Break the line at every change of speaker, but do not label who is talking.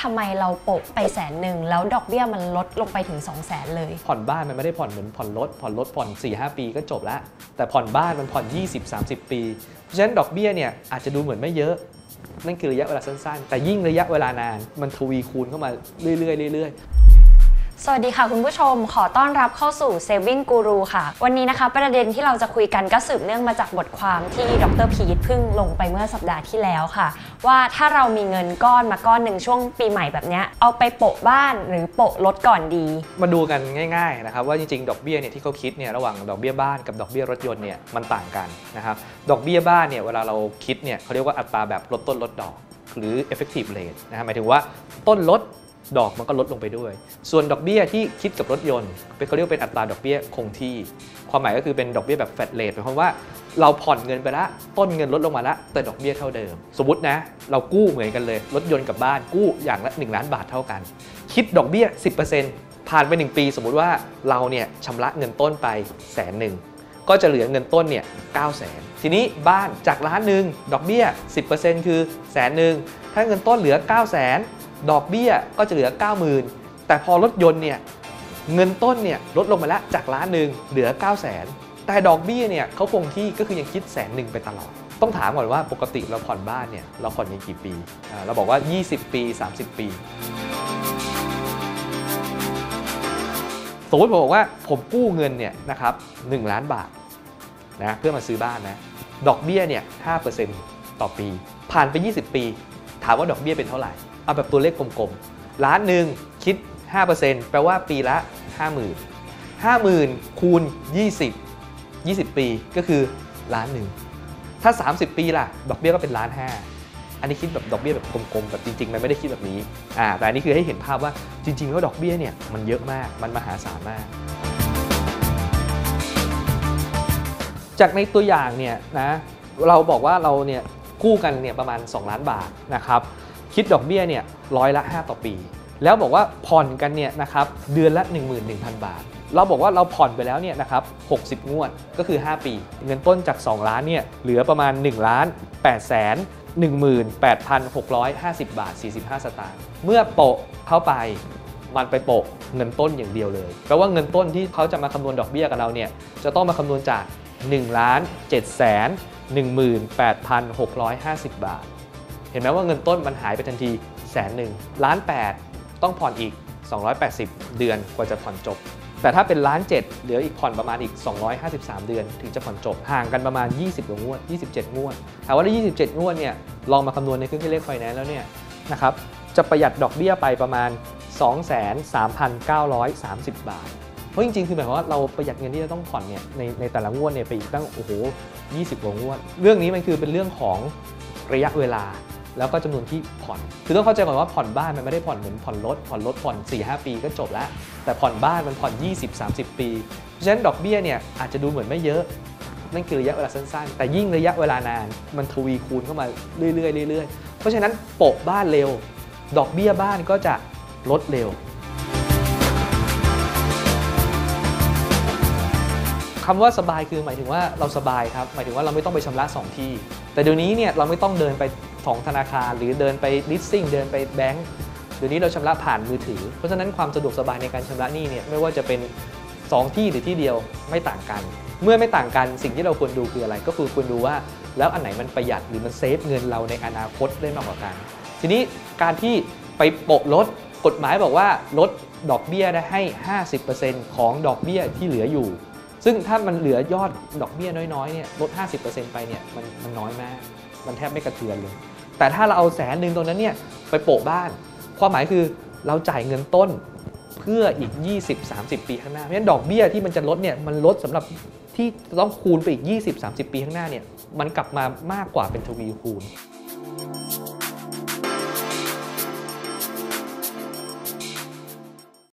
ทำไมเราโปะไปแสนหนึ่งแล้วดอกเบี้ยมันลดลงไปถึง 2 0 0แสนเลย
ผ่อนบ้านมันไม่ได้ผ่อนเหมือนผ่อนรถผ่อนรถผ่อน 4 5 ปีก็จบแล้ว แต่ผ่อนบ้านมันผ่อน 20 30 ปี เพราะฉะนั้นดอกเบี้ยเนี่ยอาจจะดูเหมือนไม่เยอะ นั่นคือระยะเวลาสั้นๆ แต่ยิ่งระยะเวลานานมันทวีคูณเข้ามาเรื่อยๆเรื่อยๆ
สวัสดีค่ะคุณผู้ชมขอต้อนรับเข้าสู่ Saving Guru ค่ะ วันนี้นะคะประเด็นที่เราจะคุยกันก็สืบเนื่องมาจากบทความที่ดรพีทพิ่งลงไปเมื่อสัปดาห์ที่แล้วค่ะ ว่าถ้าเรามีเงินก้อนมาก้อนหนึ่งช่วงปีใหม่แบบนี้เอาไปโปะบ้านหรือโปะรถก่อนดี
มาดูกันง่ายๆนะครับว่าจริงๆ ดอกเบี้ยเนี่ยที่เขาคิดเนี่ยระหว่างดอกเบี้ยบ้านกับดอกเบี้ยรถยนต์เนี่ยมันต่างกันนะครับดอกเบี้ยบ้านเนี่ยเวลาเราคิดเนี่ยเขาเรียกว่าอัตราแบบลดต้นลดดอก หรือ effective rate นะฮะหมายถึงว่าต้นลด ดอกมันก็ลดลงไปด้วย ส่วนดอกเบี้ยที่คิดกับรถยนต์เป็นเขาเรียกเป็นอัตราดอกเบี้ยคงที่ ความหมายก็คือเป็นดอกเบี้ยแบบ flat rate หมายความว่าเราผ่อนเงินไปละต้นเงินลดลงมาละแต่ดอกเบี้ยเท่าเดิม สมมตินะ เรากู้เหมือนกันเลยรถยนต์กับบ้านกู้อย่างละ 1 ล้านบาทเท่ากัน คิดดอกเบี้ย 10%ผ่านไป 1 ปี สมมุติว่าเราเนี่ยชำระเงินต้นไปแสนหนึ่งก็จะเหลือเงินต้นเนี่ย9แสนทีนี้บ้านจากล้านหนึ่งดอกเบี้ย 10%คือแสนหนึ่งถ้าเงินต้นเหลือ9แสน ดอกเบี้ยก็จะเหลือ 90,000 แต่พอรถยนต์เนี่ยเงินต้นเนี่ยลดลงมาแล้วจากล้านหนึ่งเหลือ9แสนแต่ดอกเบี้ยเนี่ยเขาคงที่ก็คือยังคิดแสนหนึ่งไปตลอด ต้องถามก่อนว่าปกติเราผ่อนบ้านเนี่ยเราผ่อนกันกี่ปี เราบอกว่า 20 ปี 30 ปี สมมติผมบอกว่าผมกู้เงินเนี่ยนะครับ1ล้านบาทนะเพื่อมาซื้อบ้านนะดอกเบี้ยเนี่ย5%ต่อปี ผ่านไป 20 ปี ถามว่าดอกเบี้ยเป็นเท่าไหร่ เอาแบบตัวเลขกลมๆล้านหนึ่งคิด 5%แปลว่าปีละ 50,000 50,000 คูณ 20 20 ปีก็คือล้านหนึ่งถ้า 30 ปีล่ะ ดอกเบี้ยก็เป็นล้านห้าอันนี้คิดแบบดอกเบี้ยแบบกลมๆแบบจริงๆ มันไม่ได้คิดแบบนี้อ่าแต่อันนี้คือให้เห็นภาพว่าจริงๆ แล้วดอกเบี้ยเนี่ยมันเยอะมากมันมหาศาลมาก จากในตัวอย่างเนี่ยนะเราบอกว่าเราเนี่ยกู้กันเนี่ยประมาณ 2 ล้านบาทนะครับ คิดดอกเบี้ยเนี่ยร้อยละ 5 ต่อปี แล้วบอกว่าผ่อนกันเนี่ยนะครับเดือนละ 11,000 บาท เราบอกว่าเราผ่อนไปแล้วเนี่ยนะครับ60 งวดก็คือ 5 ปี เงินต้นจาก 2 ล้านเนี่ยเหลือประมาณ1ล้าน8แสน18,650 บาท 45 สตางค์เมื่อโปะเข้าไปมันไปโปะเงินต้นอย่างเดียวเลยแปลว่าเงินต้นที่เขาจะมาคำนวณดอกเบี้ยกับเราเนี่ยจะต้องมาคำนวณจาก1ล้าน7แสน18,650 บาท เห็นไหมว่าเงินต้นมันหายไปทันทีแสนหนึ่งล้าน8ต้องผ่อนอีก 280 เดือนกว่าจะผ่อนจบ แต่ถ้าเป็นล้าน7เหลืออีกผ่อนประมาณอีก 253 เดือน ถึงจะผ่อนจบ ห่างกันประมาณ 20กว่างวด 27 งวดถามว่าถ้า27 งวดเนี่ยลองมาคำนวณในเครื่องคิดเลขไฟแนนซ์แล้วเนี่ยนะครับจะประหยัดดอกเบี้ยไปประมาณ 23,930 บาท เพราะจริงๆ คือหมายความว่าเราประหยัดเงินที่จะต้องผ่อนเนี่ยในในแต่ละงวดเนี่ยไปอีกตั้งโอ้โห 20 กว่างวด เรื่องนี้มันคือเป็นเรื่องของระยะเวลา แล้วก็จำนวนที่ผ่อน คือต้องเข้าใจก่อนว่าผ่อนบ้านมันไม่ได้ผ่อนเหมือนผ่อนรถผ่อนรถผ่อน4-5ปีก็จบแล้ว แต่ผ่อนบ้านมันผ่อน 20-30 ปีเพราะฉะนั้นดอกเบี้ยเนี่ยอาจจะดูเหมือนไม่เยอะนั่นคือระยะเวลาสั้นๆ แต่ยิ่งระยะเวลานาน มันทวีคูณเข้ามาเรื่อยๆเรื่อยๆ เพราะฉะนั้นโปะบ้านเร็ว ดอกเบี้ยบ้านก็จะลดเร็วคำว่าสบายคือหมายถึงว่าเราสบายครับ หมายถึงว่าเราไม่ต้องไปชำระ 2 ที่ แต่เดี๋ยวนี้เนี่ยเราไม่ต้องเดินไปของธนาคารหรือเดินไปลิสซิ่งเดินไปแบงก์เดี๋ยวนี้เราชำระผ่านมือถือ เพราะฉะนั้นความสะดวกสบายในการชำระหนี้เนี่ยไม่ว่าจะเป็น 2 ที่หรือที่เดียวไม่ต่างกัน เมื่อไม่ต่างกันสิ่งที่เราควรดูคืออะไร ก็คือควรดูว่าแล้วอันไหนมันประหยัดหรือมันเซฟเงินเราในอนาคตได้มากกว่ากัน ทีนี้การที่ไปโปะลดกฎหมายบอกว่าลดดอกเบี้ยได้ให้ 50%ของดอกเบี้ยที่เหลืออยู่ ซึ่งถ้ามันเหลือยอดดอกเบี้ยน้อยๆเนี่ยลด 50%ไปเนี่ยมันมันน้อยมาก มันแทบไม่กระเทือนเลย แต่ถ้าเราเอาแสนหนึ่งตรงนั้นเนี่ยไปโปะบ้าน ความหมายคือเราจ่ายเงินต้นเพื่ออีก 20-30 ปีข้างหน้า เพราะฉะนั้นดอกเบี้ยที่มันจะลดเนี่ยมันลดสำหรับที่ต้องคูณไปอีก 20-30 ปีข้างหน้าเนี่ยมันกลับมามากกว่าเป็นทวีคูณ